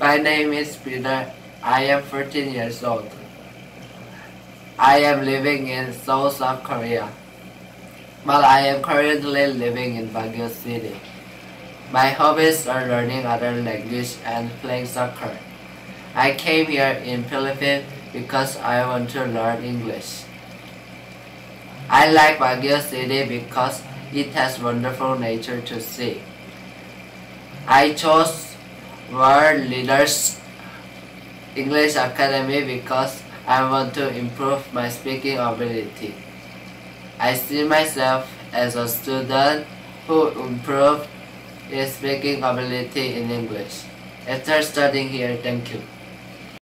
My name is Peter. I am 14 years old. I am living in Seoul, South Korea. But I am currently living in Baguio City. My hobbies are learning other language and playing soccer. I came here in Philippines because I want to learn English. I like Baguio City because it has wonderful nature to see. I chose World Leaders English Academy because I want to improve my speaking ability. I see myself as a student who improved his speaking ability in English. After studying here, thank you.